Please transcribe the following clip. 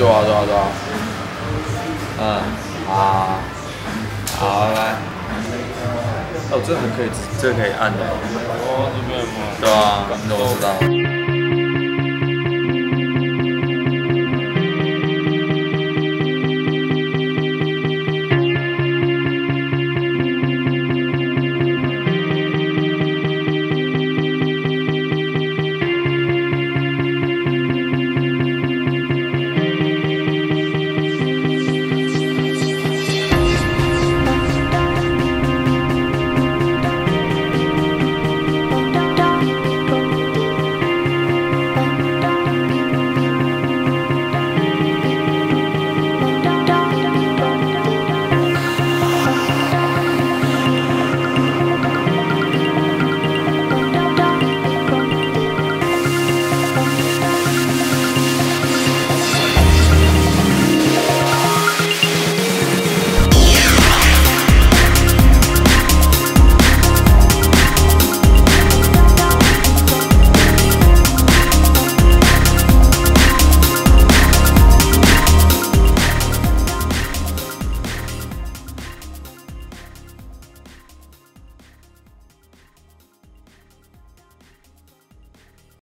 对啊对啊对啊。嗯，好，好，拜。哦，这个可以，这个可以按的。对啊，你怎么知道？